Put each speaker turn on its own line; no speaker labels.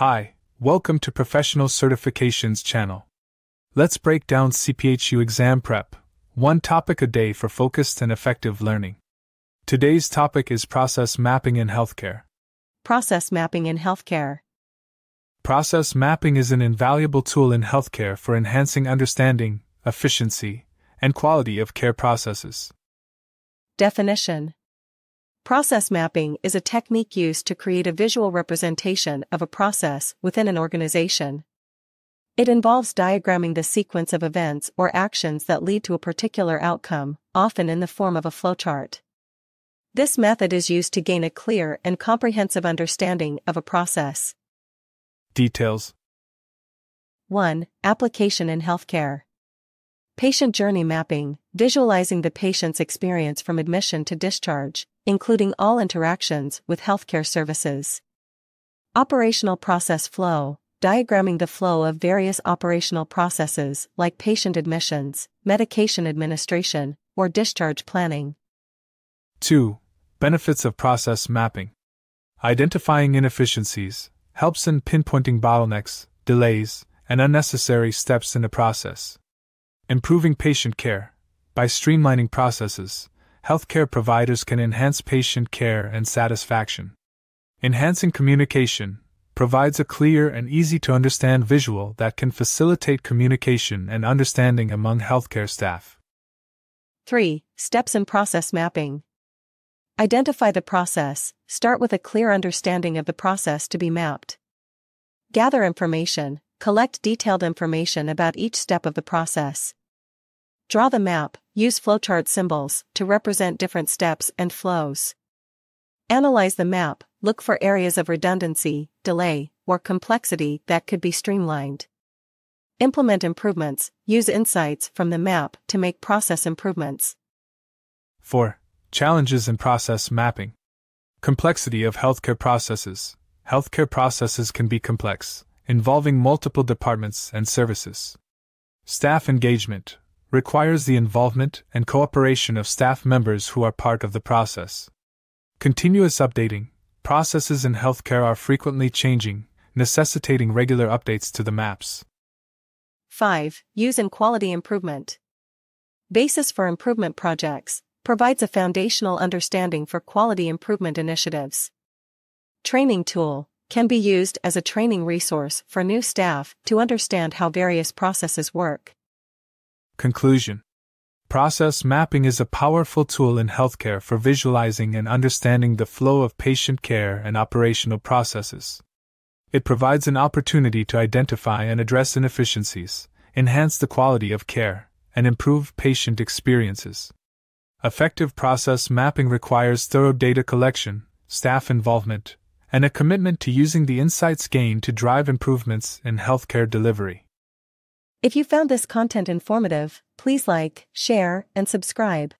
Hi, welcome to Professional Certifications channel. Let's break down CPHQ exam prep, one topic a day for focused and effective learning. Today's topic is process mapping in healthcare.
Process mapping in healthcare.
Process mapping is an invaluable tool in healthcare for enhancing understanding, efficiency, and quality of care processes.
Definition Process mapping is a technique used to create a visual representation of a process within an organization. It involves diagramming the sequence of events or actions that lead to a particular outcome, often in the form of a flowchart. This method is used to gain a clear and comprehensive understanding of a process.
Details
1. Application in healthcare. Patient journey mapping, visualizing the patient's experience from admission to discharge, including all interactions with healthcare services. Operational process flow, diagramming the flow of various operational processes like patient admissions, medication administration, or discharge planning.
2. Benefits of process mapping. Identifying inefficiencies helps in pinpointing bottlenecks, delays, and unnecessary steps in the process. Improving patient care. By streamlining processes, healthcare providers can enhance patient care and satisfaction. Enhancing communication provides a clear and easy to understand visual that can facilitate communication and understanding among healthcare staff.
3. Steps in process mapping. Identify the process, start with a clear understanding of the process to be mapped. Gather information, collect detailed information about each step of the process. Draw the map, use flowchart symbols to represent different steps and flows. Analyze the map, look for areas of redundancy, delay, or complexity that could be streamlined. Implement improvements, use insights from the map to make process improvements.
4. Challenges in process mapping. Complexity of healthcare processes. Healthcare processes can be complex, involving multiple departments and services. Staff engagement, requires the involvement and cooperation of staff members who are part of the process. Continuous updating processes in healthcare are frequently changing, necessitating regular updates to the maps.
5. Use in quality improvement. Basis for improvement projects provides a foundational understanding for quality improvement initiatives. Training tool can be used as a training resource for new staff to understand how various processes work.
Conclusion Process mapping is a powerful tool in healthcare for visualizing and understanding the flow of patient care and operational processes. It provides an opportunity to identify and address inefficiencies, enhance the quality of care, and improve patient experiences. Effective process mapping requires thorough data collection, staff involvement, and a commitment to using the insights gained to drive improvements in healthcare delivery.
If you found this content informative, please like, share, and subscribe.